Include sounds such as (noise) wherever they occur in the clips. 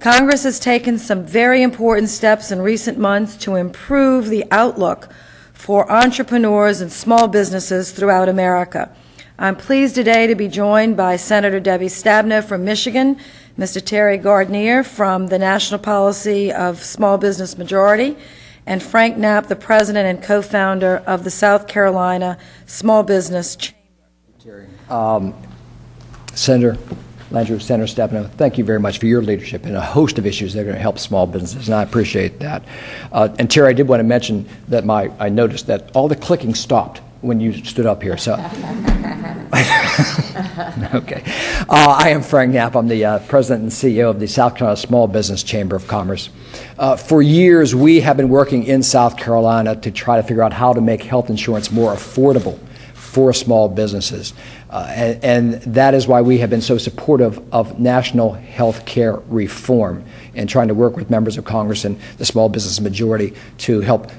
Congress has taken some very important steps in recent months to improve the outlook for entrepreneurs and small businesses throughout America. I'm pleased today to be joined by Senator Debbie Stabenow from Michigan, Mr. Terry Gardner from the National Policy of Small Business Majority, and Frank Knapp, the president and co-founder of the South Carolina Small Business Chamber. Um, Senator Landrieu, Senator Stabenow, thank you very much for your leadership in a host of issues that are going to help small businesses, and I appreciate that. Uh, and Terry, I did want to mention that my I noticed that all the clicking stopped when you stood up here. So, (laughs) okay, uh, I am Frank Knapp. I'm the uh, president and CEO of the South Carolina Small Business Chamber of Commerce. Uh, for years, we have been working in South Carolina to try to figure out how to make health insurance more affordable for small businesses. Uh, and, and, that is why we have been so supportive of national health care reform and trying to work with members of Congress and the small business majority to help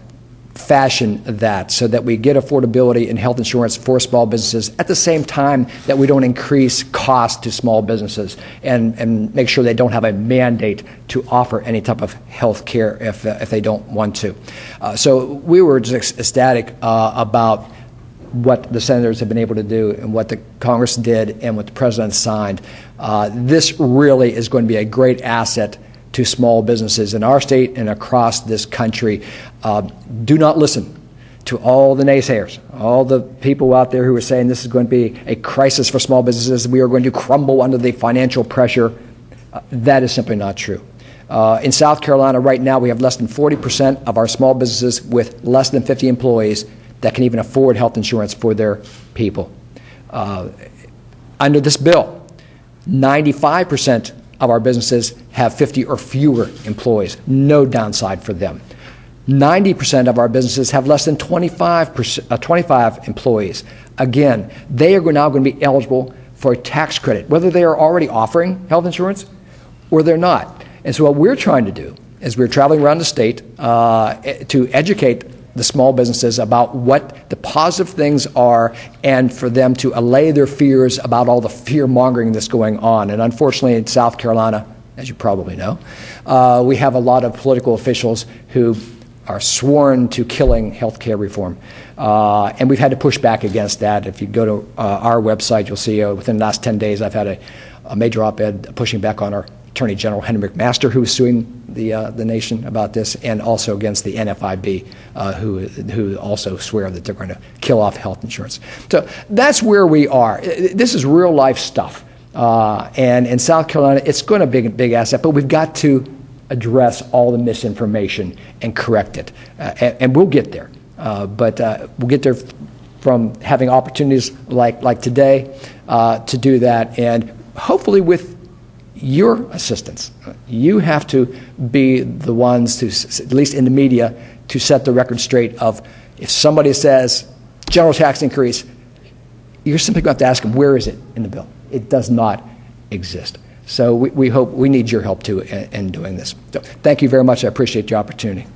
fashion that so that we get affordability in health insurance for small businesses at the same time that we don't increase cost to small businesses and, and make sure they don't have a mandate to offer any type of health care if, uh, if they don't want to. Uh, so we were just ecstatic uh, about what the senators have been able to do and what the Congress did and what the president signed. Uh, this really is going to be a great asset to small businesses in our state and across this country. Uh, do not listen to all the naysayers, all the people out there who are saying this is going to be a crisis for small businesses, we are going to crumble under the financial pressure. Uh, that is simply not true. Uh, in South Carolina, right now, we have less than 40% of our small businesses with less than 50 employees that can even afford health insurance for their people. Uh, under this bill, 95% of our businesses have 50 or fewer employees, no downside for them. 90% of our businesses have less than 25, uh, 25 employees. Again, they are now going to be eligible for a tax credit, whether they are already offering health insurance or they're not. And so, what we're trying to do is we're traveling around the state uh, to educate the small businesses about what the positive things are and for them to allay their fears about all the fear mongering that's going on. And unfortunately, in South Carolina, as you probably know, uh, we have a lot of political officials who are sworn to killing health care reform. Uh, and we've had to push back against that. If you go to uh, our website, you'll see uh, within the last 10 days, I've had a, a major op ed pushing back on our Attorney General Henry McMaster, who is suing the, uh, the nation about this, and also against the NFIB, uh, who, who also swear that they're going to kill off health insurance. So that's where we are. This is real life stuff. Uh, and in South Carolina, it's going to be a big asset, but we've got to address all the misinformation and correct it. Uh, and, and, we'll get there. Uh, but uh, we'll get there from having opportunities like, like today to do that, and hopefully with your assistance. You have to be the ones to, at least in the media, to set the record straight of if somebody says general tax increase, you're simply going to have to ask them, where is it in the bill? It does not exist. So we, we hope we need your help too in, in doing this. So thank you very much. I appreciate your opportunity.